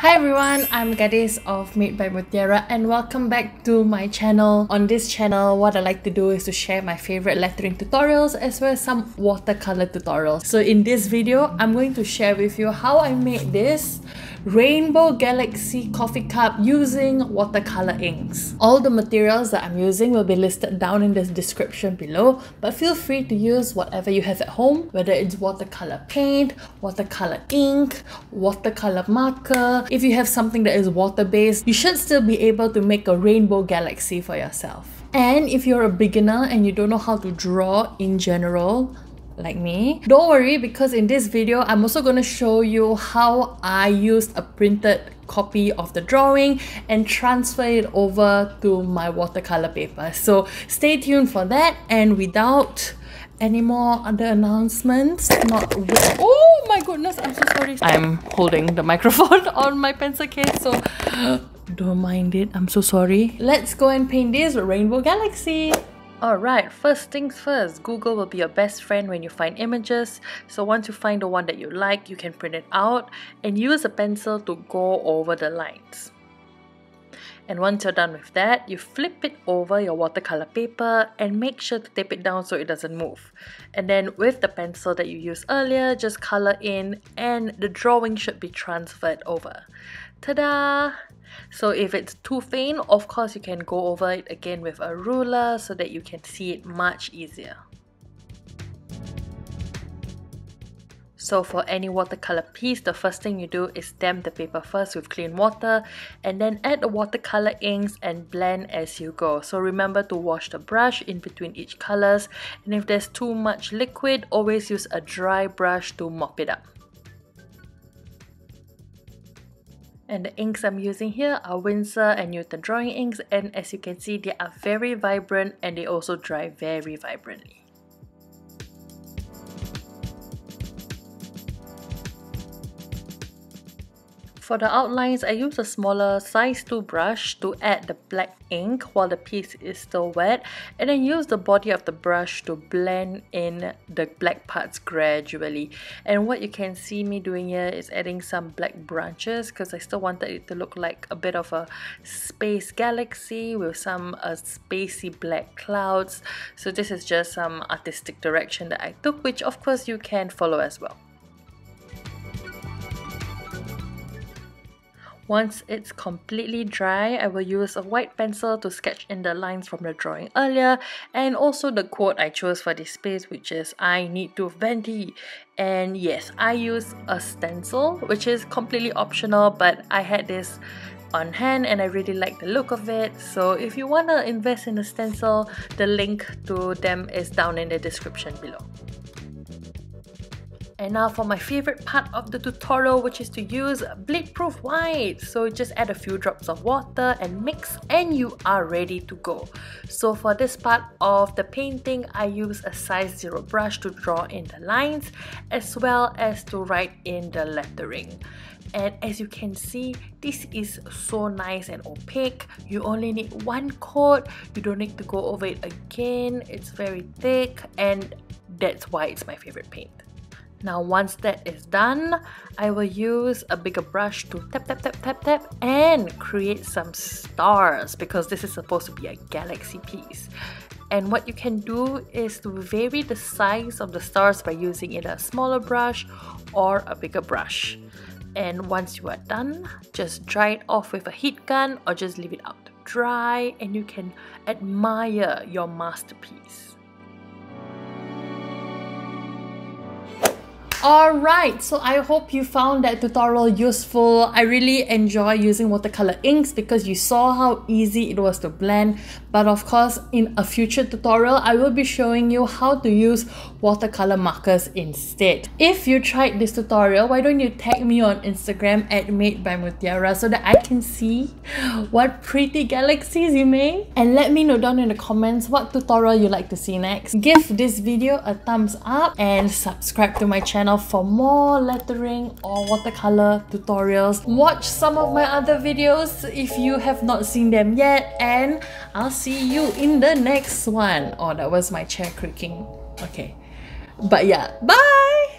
Hi everyone, I'm Gadis of Made by Mutiara and welcome back to my channel. On this channel, what I like to do is to share my favorite lettering tutorials as well as some watercolor tutorials. So in this video, I'm going to share with you how I made this Rainbow Galaxy coffee cup using watercolor inks. All the materials that I'm using will be listed down in the description below, but feel free to use whatever you have at home, whether it's watercolor paint, watercolor ink, watercolor marker. If you have something that is water-based, you should still be able to make a rainbow galaxy for yourself. And if you're a beginner and you don't know how to draw in general, like me. Don't worry because in this video, I'm also going to show you how I used a printed copy of the drawing and transfer it over to my watercolor paper. So stay tuned for that and without any more other announcements not oh my goodness i'm so sorry i'm holding the microphone on my pencil case so don't mind it i'm so sorry let's go and paint this rainbow galaxy Alright, first things first, Google will be your best friend when you find images. So once you find the one that you like, you can print it out and use a pencil to go over the lines. And once you're done with that, you flip it over your watercolor paper and make sure to tape it down so it doesn't move. And then with the pencil that you used earlier, just color in and the drawing should be transferred over. Ta-da! So if it's too faint, of course you can go over it again with a ruler so that you can see it much easier. So for any watercolor piece, the first thing you do is damp the paper first with clean water and then add the watercolor inks and blend as you go. So remember to wash the brush in between each colors and if there's too much liquid, always use a dry brush to mop it up. And the inks I'm using here are Winsor and Newton drawing inks and as you can see they are very vibrant and they also dry very vibrantly. For the outlines, I use a smaller size 2 brush to add the black ink while the piece is still wet and then use the body of the brush to blend in the black parts gradually. And what you can see me doing here is adding some black branches because I still wanted it to look like a bit of a space galaxy with some uh, spacey black clouds. So this is just some artistic direction that I took which of course you can follow as well. Once it's completely dry, I will use a white pencil to sketch in the lines from the drawing earlier and also the quote I chose for this space which is I need to venti and yes, I use a stencil which is completely optional but I had this on hand and I really like the look of it so if you want to invest in a stencil the link to them is down in the description below. And now for my favorite part of the tutorial which is to use bleed proof white. So just add a few drops of water and mix and you are ready to go. So for this part of the painting I use a size 0 brush to draw in the lines as well as to write in the lettering. And as you can see, this is so nice and opaque. You only need one coat. You don't need to go over it again. It's very thick and that's why it's my favorite paint. Now once that is done, I will use a bigger brush to tap tap tap tap tap and create some stars because this is supposed to be a galaxy piece. And what you can do is to vary the size of the stars by using either a smaller brush or a bigger brush. And once you are done, just dry it off with a heat gun or just leave it out to dry and you can admire your masterpiece. Alright, so I hope you found that tutorial useful. I really enjoy using watercolor inks because you saw how easy it was to blend. But of course, in a future tutorial, I will be showing you how to use watercolor markers instead. If you tried this tutorial, why don't you tag me on Instagram at Made by Mutiara so that I can see what pretty galaxies you made? And let me know down in the comments what tutorial you'd like to see next. Give this video a thumbs up and subscribe to my channel channel for more lettering or watercolor tutorials. Watch some of my other videos if you have not seen them yet and I'll see you in the next one. Oh, that was my chair creaking. Okay. But yeah, bye!